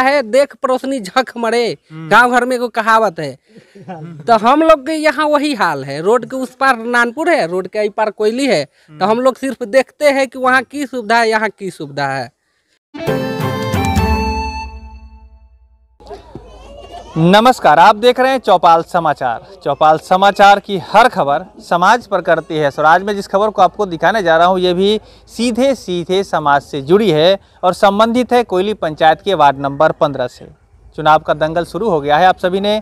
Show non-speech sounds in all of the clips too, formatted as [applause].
है देख पड़ोसनी झक मरे गाँव घर में को कहावत है। तो हम लोग के यहाँ वही हाल है। रोड के उस पार नानपुर है रोड के पार कोयली है। तो हम लोग सिर्फ़ देखते हैं कि वहाँ की सुविधा है यहाँ की सुविधा है। नमस्कार, आप देख रहे हैं चौपाल समाचार। चौपाल समाचार की हर खबर समाज पर करती है स्वराज में जिस खबर को आपको दिखाने जा रहा हूँ, ये भी सीधे सीधे समाज से जुड़ी है और संबंधित है कोयली पंचायत के वार्ड नंबर 15 से। चुनाव का दंगल शुरू हो गया है, आप सभी ने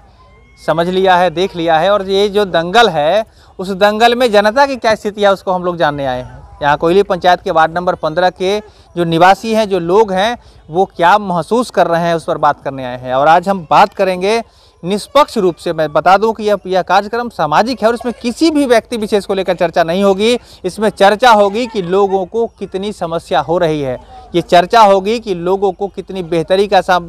समझ लिया है, देख लिया है और ये जो दंगल है, उस दंगल में जनता की क्या स्थिति है, उसको हम लोग जानने आए हैं। यहाँ कोयली पंचायत के वार्ड नंबर पंद्रह के जो निवासी हैं, जो लोग हैं, वो क्या महसूस कर रहे हैं उस पर बात करने आए हैं। और आज हम बात करेंगे निष्पक्ष रूप से मैं बता दूँ कि यह यह कार्यक्रम सामाजिक है और इसमें किसी भी व्यक्ति विशेष को लेकर चर्चा नहीं होगी। इसमें चर्चा होगी कि लोगों को कितनी समस्या हो रही है। ये चर्चा होगी कि लोगों को कितनी बेहतरी का साम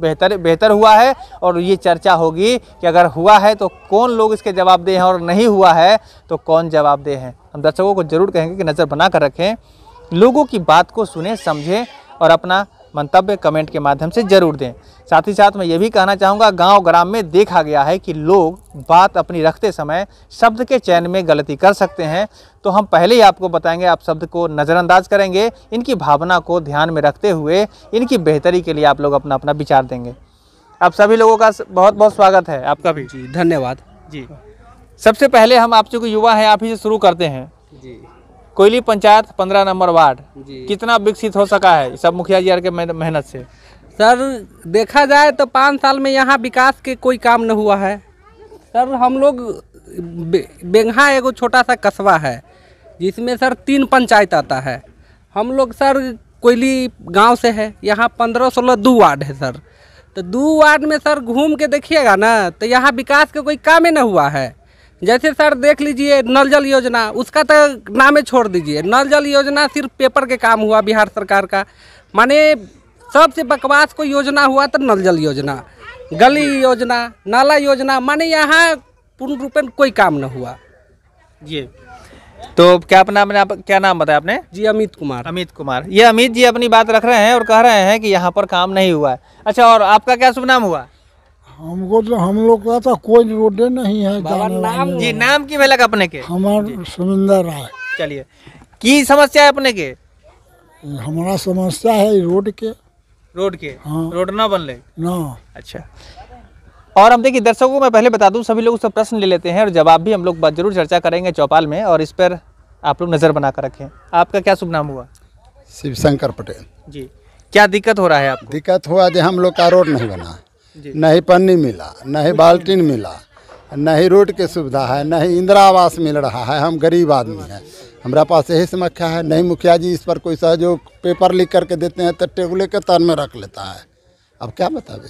बेहतर बेहतर हुआ है और ये चर्चा होगी कि अगर हुआ है तो कौन लोग इसके जवाबदेह हैं और नहीं हुआ है तो कौन जवाबदेह हैं। हम दर्शकों को ज़रूर कहेंगे कि नज़र बना कर रखें। लोगों की बात को सुने, समझें और अपना मंतव्य कमेंट के माध्यम से ज़रूर दें। साथ ही साथ मैं ये भी कहना चाहूँगा गाँव ग्राम में देखा गया है कि लोग बात अपनी रखते समय शब्द के चयन में गलती कर सकते हैं। तो हम पहले ही आपको बताएँगे आप शब्द को नज़रअंदाज करेंगे इनकी भावना को ध्यान में रखते हुए इनकी बेहतरी के लिए आप लोग अपना अपना विचार देंगे। आप सभी लोगों का बहुत बहुत स्वागत है आपका भी। जी धन्यवाद। जी। सबसे पहले हम आप जो युवा हैं आप ही से शुरू करते हैं। जी। कोयली पंचायत पंद्रह नंबर वार्ड। कितना विकसित हो सका है सब मुखिया जी के मेहनत से? सर देखा जाए तो पाँच साल में यहाँ विकास के कोई काम न हुआ है। सर हम लोग बे- बेंगहा एगो छोटा सा कस्बा है जिसमें सर तीन पंचायत आता है। हम लोग सर कोयली गाँव से है यहाँ पंद्रह सोलह दो वार्ड है सर। तो दो वार्ड में सर घूम के देखिएगा ना तो यहाँ विकास का कोई काम ही न हुआ है। जैसे सर देख लीजिए नल जल योजना उसका तो नामे छोड़ दीजिए। नल जल योजना सिर्फ़ पेपर के काम हुआ बिहार सरकार का। माने सबसे बकवास कोई योजना हुआ तो नल जल योजना गली योजना नाला योजना माने यहाँ पूर्ण रूपेण कोई काम न हुआ। जी। तो क्या अपना अपने आप क्या नाम बताया आपने? जी अमित कुमार। अमित कुमार। ये अमित जी अपनी बात रख रहे हैं और कह रहे हैं कि यहाँ पर काम नहीं हुआ है। अच्छा और आपका क्या शुभ नाम हुआ? हमको तो हम लोग का तो कोई रोडे नहीं है बाबा नाम जी नाम की भेलक अपने के? हमार सुमिंदर राय। चलिए। की समस्या है अपने के? हमारा समस्या है रोड के। रोड के? हाँ। रोड ना बनले ना। अच्छा। और हम देखिए दर्शकों को मैं पहले बता दूँ सभी लोग उससे प्रश्न ले लेते हैं और जवाब भी हम लोग ज़रूर चर्चा करेंगे चौपाल में और इस पर आप लोग नज़र बना कर रखें। आपका क्या शुभ नाम हुआ? शिव शंकर पटेल। जी। क्या दिक्कत हो रहा है आपको? दिक्कत हुआ जो हम लोग का रोड नहीं बना। न ही पन्नी मिला न ही बाल्टीन मिला न ही रोड के सुविधा है न ही इंदिरा आवास मिल रहा है हम गरीब आदमी हैं। हमारा पास यही समस्या है नहीं मुखिया जी इस पर कोई सहयोग पेपर लिख करके देते हैं तो टेबले के तर में रख लेता है। अब क्या बतावे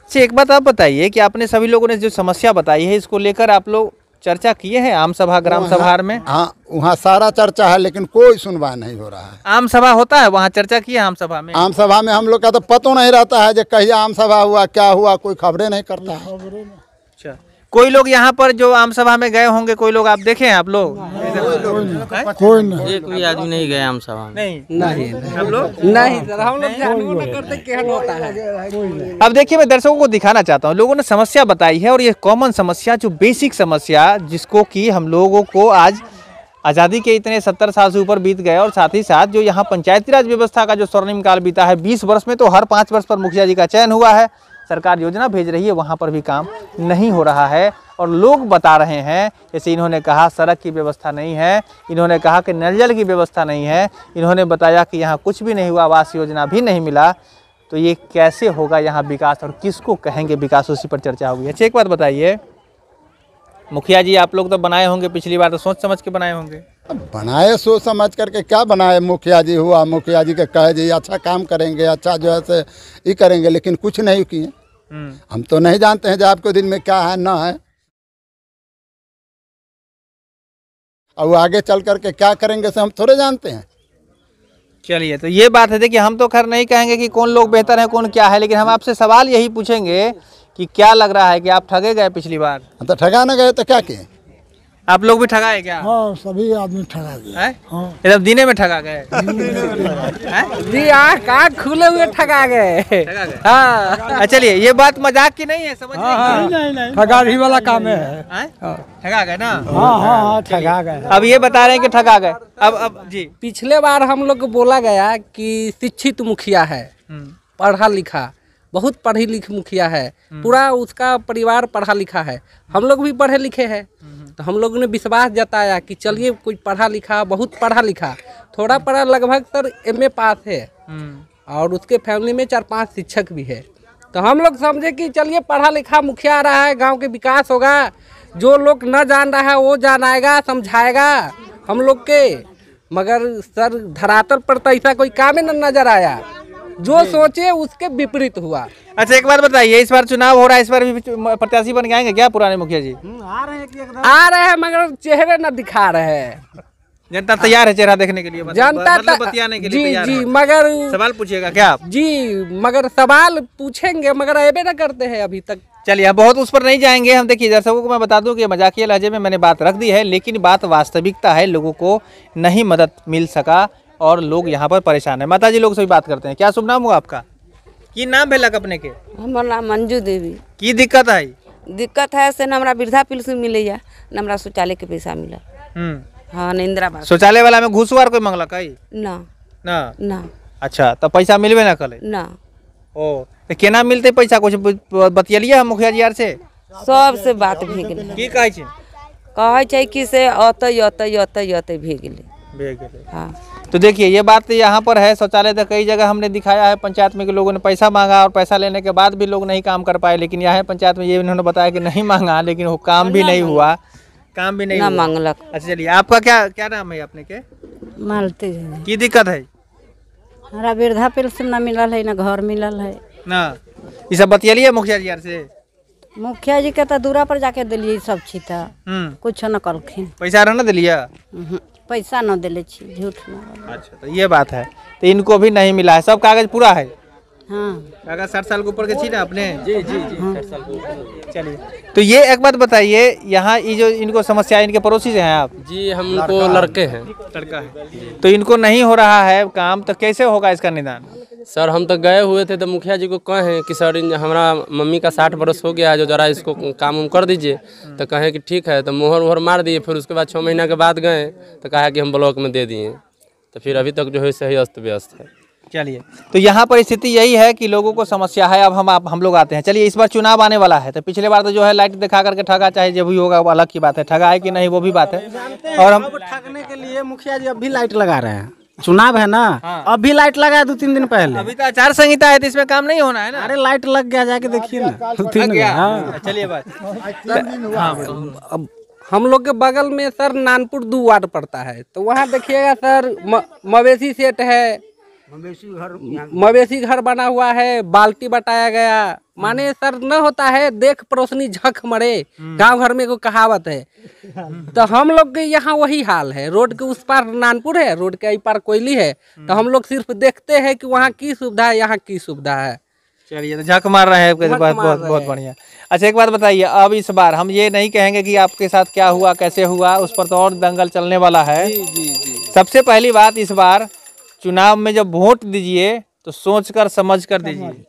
अच्छा एक बात आप बताइए कि आपने सभी लोगों ने जो समस्या बताई है इसको लेकर आप लोग चर्चा किए हैं आम सभा ग्राम सभा में? हाँ वहाँ सारा चर्चा है लेकिन कोई सुनवाई नहीं हो रहा है। आम सभा होता है? वहाँ चर्चा की है आम सभा में? आम सभा में हम लोग का तो पता नहीं रहता है जो कहिए आम सभा हुआ क्या हुआ कोई खबरें नहीं करता है। अच्छा। कोई लोग यहाँ पर जो आम सभा में गए होंगे कोई लोग आप देखे हैं आप लोग? कोई नहीं एक भी आदमी नहीं गया हम सभा में। नहीं। नहीं। हम लोग? नहीं। सर हम लोग जानबो न करते केहन होता है? अब देखिए मैं दर्शकों को दिखाना चाहता हूँ। लोगों ने समस्या बताई है और ये कॉमन समस्या जो बेसिक समस्या जिसको कि हम लोगों को आज आज़ादी के इतने सत्तर साल से ऊपर बीत गए और साथ ही साथ जो यहाँ पंचायती राज व्यवस्था का जो स्वर्णिम काल बीता है बीस वर्ष में तो हर पाँच वर्ष पर मुखिया जी का चयन हुआ है। सरकार योजना भेज रही है, वहाँ पर भी काम नहीं हो रहा है। और लोग बता रहे हैं, जैसे इन्होंने कहा सड़क की व्यवस्था नहीं है, इन्होंने कहा कि नल जल की व्यवस्था नहीं है, इन्होंने बताया कि यहाँ कुछ भी नहीं हुआ, आवास योजना भी नहीं मिला। तो ये कैसे होगा यहाँ विकास और किसको कहेंगे विकास, उसी पर चर्चा होगी। अच्छा एक बात बताइए। मुखिया जी, आप लोग तो बनाए होंगे, पिछली बार तो सोच समझ के बनाए होंगे। बनाए सोच समझ करके क्या बनाए? मुखिया जी हुआ मुखिया जी के कहे जी अच्छा काम करेंगे अच्छा जो है से ये करेंगे। लेकिन कुछ नहीं किए। हम्म, हम तो नहीं जानते हैं जो आपके दिन में क्या है ना है। और आगे चल करके क्या करेंगे से हम थोड़े जानते हैं। चलिए तो ये बात है देखिए हम तो खैर नहीं कहेंगे कि कौन लोग बेहतर है कौन क्या है लेकिन हम आपसे सवाल यही पूछेंगे कि क्या लग रहा है कि आप ठगे गए पिछली बार? हम तो ठगा ना गए तो क्या किए? आप लोग भी ठगाए क्या? हाँ सभी आदमी ठगा गया हैं? हाँ। [laughs] दिने में ठगा गए? हैं? जी आँख आँख खुले हुए ठगा गए। हाँ अच्छा, चलिए ये बात मज़ाक की नहीं है समझ नहीं ठगारी वाला काम है। ठगा गए ना? हाँ हाँ हाँ ठगा गए। अब ये बता रहे हैं कि ठगा गए। अब अब जी। पिछले बार हम लोग को बोला गया कि शिक्षित मुखिया है हम्म, पढ़ा लिखा। बहुत पढ़ी लिख मुखिया है। पूरा उसका परिवार पढ़ा लिखा है। हम लोग भी पढ़े लिखे हैं। तो हम लोगों ने विश्वास जताया कि चलिए कोई पढ़ा लिखा बहुत पढ़ा लिखा। थोड़ा पढ़ा लगभग सर एमए पास है। हम्म, और उसके फैमिली में चार पाँच शिक्षक भी है। तो हम लोग समझे कि चलिए पढ़ा लिखा मुखिया आ रहा है गाँव के विकास होगा। जो लोग न जान रहा है वो जान आएगा समझाएगा हम लोग के। मगर सर धरातल पर तो ऐसा कोई काम ही न नज़र आया। जो सोचे उसके विपरीत हुआ। अच्छा एक बात बताइए इस बार चुनाव हो रहा है इस बार भी प्रत्याशी बन के आएँगे क्या पुराने मुखिया जी? आ रहे हैं आ रहे हैं मगर चेहरे न दिखा रहे हैं। जनता तैयार है चेहरा देखने के लिए मतलब- जनता मतलब बतियाने के लिए जी तैयार जी है। मगर सवाल पूछिएगा क्या? आप जी मगर सवाल पूछेंगे मगर अबे ना करते हैं अभी तक। चलिए अब बहुत उस पर नहीं जाएँगे हम। देखिए दर्शकों को मैं बता दूँ कि मजाकिया लहजे में मैंने बात रख दी है लेकिन बात वास्तविकता है लोगों को नहीं मदद मिल सका। और लोग यहाँ पर परेशान है। माता जी लोग से भी बात करते हैं। क्या शुभ नाम हुआ आपका? की नाम भेलक अपने के? हमर नाम मंजू देवी। की दिक्कत है? दिक्कत है से न हमरा वृद्धा पेंशन मिलैया न हमरा शौचालय के पैसा मिला हम्म। हाँ न इंदिरा आवास शौचालय वाला में घुसुआर कोई मंगलक है? ना। ना? ना। अच्छा तो पैसा मिलबे ना कले ना। ओ तो केना मिलते पैसा? कुछ बतियलिए मुखिया जी आर से? सबसे बात भे गेलै। की कहै छी? कहै छै कि से अतै अतै अतै अतै भे गेलै। भेज गेलै। हाँ। तो देखिए ये बात यहाँ पर है। शौचालय तो कई जगह हमने दिखाया है पंचायत में कि लोगों ने पैसा मांगा और पैसा लेने के बाद भी लोग नहीं काम कर पाए लेकिन यहाँ पंचायत में ये इन्होंने बताया कि नहीं मांगा लेकिन वो काम भी नहीं हुआ। काम भी नहीं ना मांगलक। अच्छा चलिए आपका क्या क्या नाम है अपने के? मालती की दिक्कत है? हमरा वृद्धा पेंशन न मिलल है न घर मिलल है। ना। ये सब बतियलिए मुखिया जी से? मुखिया जी के तो दूरा पर जाके दिलियै ई सब तऽ। हम्म। कुछ न कहलखिन पैसा रहना दिलिए पैसा न दिले झूठ अच्छा तो ये बात है। तो इनको भी नहीं मिला है। सब कागज़ पूरा है? हाँ। कागज़ साठ साल के ऊपर के छी ना अपने। जी जी जी हाँ। साल के ऊपर चलिए। तो ये एक बात बताइए यहाँ ये जो इनको समस्या इनके पड़ोसी से हैं आप? जी हमको लड़के हैं। लड़का है। तो इनको नहीं हो रहा है काम तो कैसे होगा इसका निदान? सर हम तो गए हुए थे तो मुखिया जी को कहें कि सर हमारा मम्मी का साठ बरस हो गया है जो जरा इसको काम उम कर दीजिए। तो कहें कि ठीक है तो मोहर वोहर मार दिए फिर उसके बाद छः महीना के बाद गए तो कहा कि हम ब्लॉक में दे दिए। तो फिर अभी तक जो है सही अस्त व्यस्त है। चलिए। तो यहाँ पर स्थिति यही है कि लोगों को समस्या है अब हम आप हम लोग आते हैं। चलिए इस बार चुनाव आने वाला है तो पिछले बार तो जो है लाइट दिखा करके ठगा चाहे जो भी होगा वो अलग की बात है ठगा है कि नहीं वो भी बात है। और हम ठगने के लिए मुखिया जी अब भी लाइट लगा रहे हैं। चुनाव है ना? अब भी लाइट लगाया दो तीन दिन पहले। अभी तो आचार संहिता है तो इसमें काम नहीं होना है ना? अरे लाइट लग गया जाके देखिए ना। दो तीन गया? हाँ। चलिए बात। अब हम लोग के बगल में सर नानपुर दो वार्ड पड़ता है तो वहाँ देखिएगा सर मवेशी सेट है मवेशी घर मवेशी घर बना हुआ है बाल्टी बटाया गया। माने सर न होता है देख पड़ोसनी झक मरे। गाँव घर में को कहावत है। तो हम लोग के यहाँ वही हाल है। रोड के उस पार नानपुर है रोड के ई पार कोयली है। तो हम लोग सिर्फ़ देखते हैं कि वहाँ की सुविधा है यहाँ की सुविधा है। चलिए तो झक मार रहे हैं आपके बहुत बहुत बहुत बढ़िया। अच्छा एक बात बताइए अब इस बार हम ये नहीं कहेंगे कि आपके साथ क्या हुआ कैसे हुआ उस पर तो और दंगल चलने वाला है। जी जी जी। सबसे पहली बात इस बार चुनाव में जब वोट दीजिए तो सोच कर समझ कर दीजिए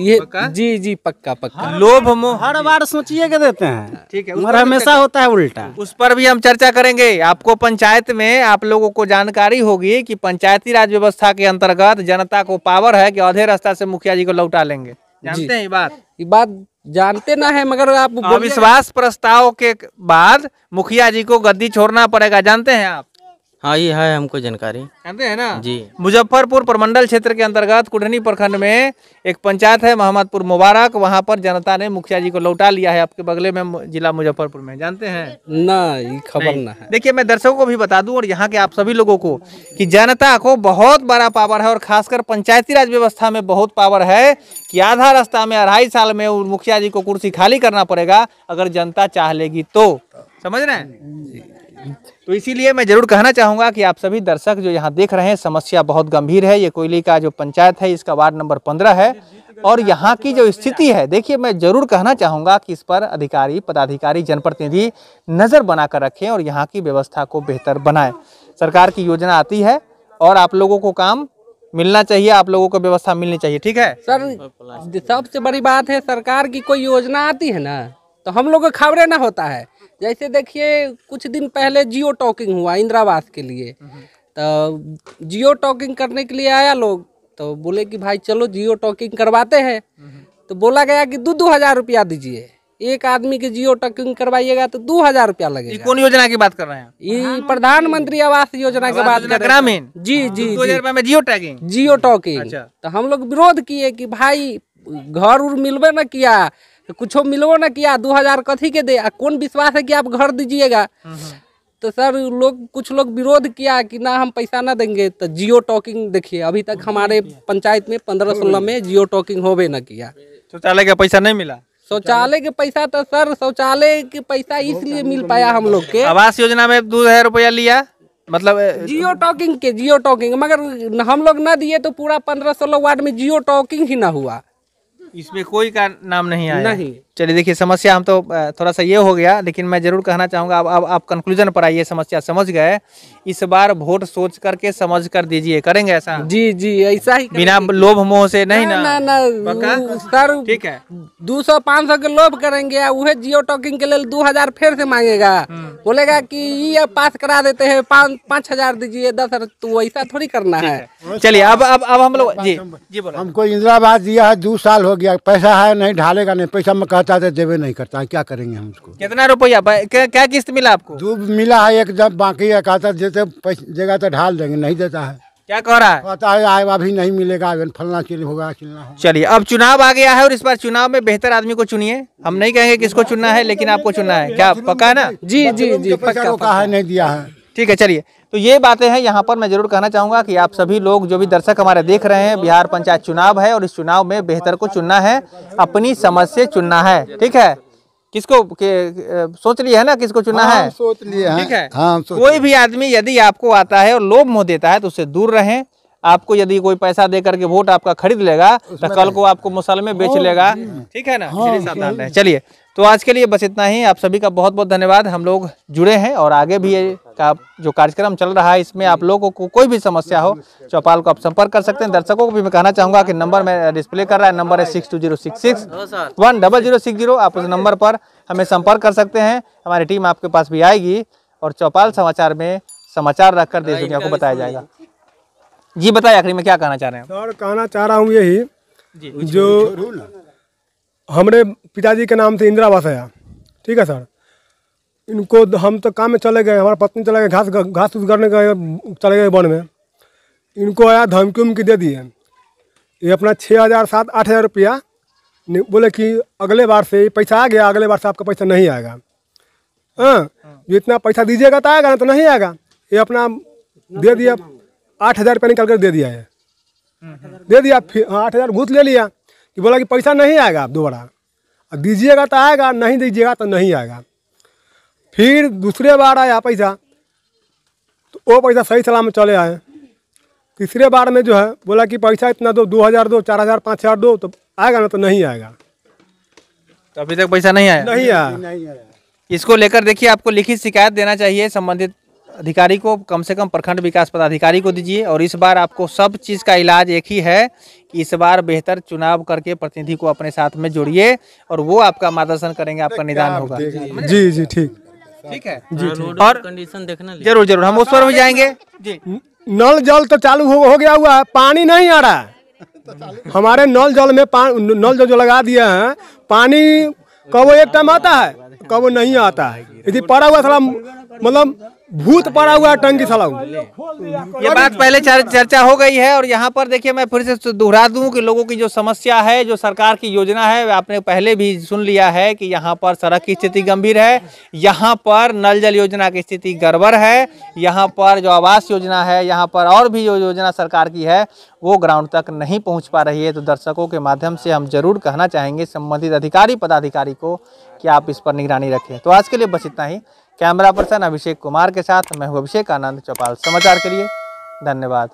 ये जी जी पक्का पक्का। लोभ मोह हर बार सोचिए के देते हैं। ठीक है उस मगर हमेशा होता है उल्टा। उस पर भी हम चर्चा करेंगे। आपको पंचायत में आप लोगों को जानकारी होगी कि पंचायती राज व्यवस्था के अंतर्गत जनता को पावर है कि आधे रास्ता से मुखिया जी को लौटा लेंगे। जानते हैं ये बात? ये बात जानते ना है मगर आप अविश्वास प्रस्ताव के बाद मुखिया जी को गद्दी छोड़ना पड़ेगा। जानते हैं आप? हाँ ये है हमको जानकारी। जानते हैं ना? जी। मुजफ्फरपुर प्रमंडल क्षेत्र के अंतर्गत कुढ़नी प्रखंड में एक पंचायत है मोहम्मदपुर मुबारक। वहाँ पर जनता ने मुखिया जी को लौटा लिया है आपके बगले में जिला मुजफ्फरपुर में। जानते हैं? ना ये खबर ना है। देखिए मैं दर्शकों को भी बता दूँ और यहाँ के आप सभी लोगों को कि जनता को बहुत बड़ा पावर है और खासकर पंचायती राज व्यवस्था में बहुत पावर है कि आधा रास्ता में अढ़ाई साल में मुखिया जी को कुर्सी खाली करना पड़ेगा अगर जनता चाह लेगी तो। समझ रहे हैं? तो इसीलिए मैं ज़रूर कहना चाहूँगा कि आप सभी दर्शक जो यहाँ देख रहे हैं, समस्या बहुत गंभीर है। ये कोयली का जो पंचायत है, इसका वार्ड नंबर पंद्रह है। और यहाँ की जो स्थिति है, देखिए, मैं ज़रूर कहना चाहूँगा कि इस पर अधिकारी, पदाधिकारी, जनप्रतिनिधि नज़र बनाकर रखें और यहाँ की व्यवस्था को बेहतर बनाएँ। सरकार की योजना आती है और आप लोगों को काम मिलना चाहिए, आप लोगों को व्यवस्था मिलनी चाहिए, ठीक है? सर, सबसे बड़ी बात है, सरकार की कोई योजना आती है ना तो हम लोग को खबरें ना होता है। जैसे देखिए कुछ दिन पहले जियो टॉकिंग हुआ इंदिरावास के लिए। तो जियो टॉकिंग करने के लिए आया लोग तो बोले कि भाई चलो जियो टॉकिंग करवाते हैं। तो बोला गया कि दो दो हज़ार रुपया दीजिए। एक आदमी के जियो टॉकिंग करवाइएगा तो दो हज़ार रुपया लगेगा। कौन योजना की बात कर रहे हैं? ये प्रधानमंत्री आवास योजना के बात कर। ग्रामीण? जी जी दो हज़ार में जियो टॉकिंग? जियो टॉकिंग। अच्छा। तो हम लोग विरोध किए कि भाई घर उर मिलबे न किया। कुछो मिलबो ना किया दो हज़ार कथी के दे आ कौन विश्वास है कि आप घर दीजिएगा? तो सर लोग कुछ लोग विरोध किया कि ना हम पैसा ना देंगे तो जियो टॉकिंग देखिए अभी तक हमारे पंचायत में पंद्रह सोलह में जियो टॉकिंग होबे न किया। शौचालय का पैसा नहीं मिला? शौचालय के पैसा तो सर शौचालय के पैसा इसलिए मिल पाया हम लोग के। आवास योजना में दो हज़ार रुपया लिया मतलब जियो टॉकिंग के जियो टॉकिंग मगर हम लोग न दिए तो पूरा पंद्रह सोलह वार्ड में जियो टॉकिंग ही ना हुआ। इसमें कोई का नाम नहीं आया। नहीं। चलिए देखिए समस्या हम तो थोड़ा सा ये हो गया लेकिन मैं ज़रूर कहना चाहूँगा अब अब आप कंक्लूजन पर आइए समस्या समझ गए। इस बार वोट सोच करके समझ कर दीजिए करेंगे ऐसा? जी जी ऐसा ही बिना लोभ मोह से नहीं ना ना? ना पक्का? सर ठीक है। दो सौ पाँच सौ के लोभ करेंगे उहे जियो टॉकिंग के लिए दो हज़ार फिर से मांगेगा। बोलेगा कि ये पास करा देते हैं पाँच पाँच हज़ार दीजिए दस हज़ार तो ऐसा थोड़ी करना है। चलिए अब अब अब हम लोग जी जी बोलो। हमको इंदिरा आवास दिया है दो साल हो गया पैसा है नहीं ढालेगा नहीं पैसा में कहता है देवे नहीं करता है क्या करेंगे हम उसको? कितना रुपया? क्या क्या किस्त मिला आपको? दो मिला है एक जब बाकी है कहता जैसे पैसा देगा तो ढाल देंगे नहीं देता है। क्या कह रहा है? कहता है आए अभी नहीं मिलेगा फलना चिल होगा चिलना चलिए अब चुनाव आ गया है और इस बार चुनाव में बेहतर आदमी को चुनिए। हम नहीं कहेंगे किसको चुनना है लेकिन आपको चुनना है। क्या पक्का है ना? जी जी जी पक्का है नहीं दिया है। ठीक है चलिए। तो ये बातें हैं यहाँ पर मैं ज़रूर कहना चाहूँगा कि आप सभी लोग जो भी दर्शक हमारे देख रहे हैं बिहार पंचायत चुनाव है और इस चुनाव में बेहतर को चुनना है अपनी समझ से चुनना है ठीक है? किसको के, सोच लिया है ना किसको चुना हाँ, है? सोच लिए हैं। ठीक है? हाँ सोच कोई भी आदमी यदि आपको आता है और लोभ मोह देता है तो उससे दूर रहें। आपको यदि कोई पैसा दे करके वोट आपका खरीद लेगा तो कल को आपको मुसल में बेच लेगा ठीक है ना? रहें चलिए तो आज के लिए बस इतना ही। आप सभी का बहुत बहुत धन्यवाद। हम लोग जुड़े हैं और आगे भी ये का जो कार्यक्रम चल रहा है इसमें आप लोगों को कोई भी समस्या हो चौपाल को आप संपर्क कर सकते हैं। दर्शकों को भी मैं कहना चाहूँगा कि नंबर में डिस्प्ले कर रहा है। नंबर है six two zero six six. One double zero six zero. आप उस नंबर पर हमें संपर्क कर सकते हैं। हमारी टीम आपके पास भी आएगी और चौपाल समाचार में समाचार रखकर देश दुनिया को बताया जाएगा। जी बताइए आखिरी में क्या कहना चाह रहे हैं सर कहना चाह रहा हूँ यही जो हमारे पिताजी के नाम से इंदिरा आवास आया। ठीक है सर? इनको हम तो काम में चले गए हमारा पत्नी चले गए घास घास फूस करने गए चले गए वन में। इनको आया धमकी उमकी दे दिए। ये अपना छः हज़ार सात आठ हज़ार रुपया बोले कि अगले बार से पैसा आ गया अगले बार से आपका पैसा नहीं आएगा। हाँ जो इतना पैसा दीजिएगा तो आएगा ना तो नहीं आएगा। ये अपना दे दिया आठ हज़ार रुपया निकल कर दे दिया है। दे दिया फिर हाँ आठ हज़ार घूस ले लिया। कि बोला कि पैसा नहीं आएगा आप दोबारा। और दीजिएगा तो आएगा नहीं दीजिएगा तो नहीं आएगा। फिर दूसरे बार आया पैसा तो वो पैसा सही सलामत चले आए। तीसरे बार में जो है बोला कि पैसा इतना दो दो हज़ार दो चार हज़ार पाँच हज़ार दो तो आएगा ना तो नहीं आएगा। तो अभी तक पैसा नहीं आया? नहीं आया। इसको लेकर देखिए आपको लिखित शिकायत देना चाहिए संबंधित अधिकारी को कम से कम प्रखंड विकास पदाधिकारी को दीजिए और इस बार आपको सब चीज़ का इलाज एक ही है कि इस बार बेहतर चुनाव करके प्रतिनिधि को अपने साथ में जोड़िए और वो आपका मार्गदर्शन करेंगे आपका निदान होगा। जी जी ठीक। ठीक है। रोड और कंडीशन देखना ज़रूर ज़रूर हम उस पर भी जाएँगे। जी। नल जल तो चालू हो, हो गया हुआ है पानी नहीं आ रहा है। हमारे नल जल में नल जल जो लगा दिए हैं पानी कब एक टाइम आता है कब नहीं आता है। यदि पड़ा हुआ थोड़ा मतलब भूत पड़ा हुआ है टंकी साला ये बात पहले चर, चर्चा हो गई है और यहाँ पर देखिए मैं फिर से दोहरा दूँ कि लोगों की जो समस्या है जो सरकार की योजना है आपने पहले भी सुन लिया है कि यहाँ पर सड़क की स्थिति गंभीर है यहाँ पर नल जल योजना की स्थिति गड़बड़ है यहाँ पर जो आवास योजना है यहाँ पर और भी जो योजना सरकार की है वो ग्राउंड तक नहीं पहुँच पा रही है। तो दर्शकों के माध्यम से हम ज़रूर कहना चाहेंगे संबंधित अधिकारी पदाधिकारी को कि आप इस पर निगरानी रखें। तो आज के लिए बस इतना ही। कैमरा पर्सन अभिषेक कुमार के साथ मैं हूँ अभिषेक आनंद चौपाल समाचार के लिए, धन्यवाद।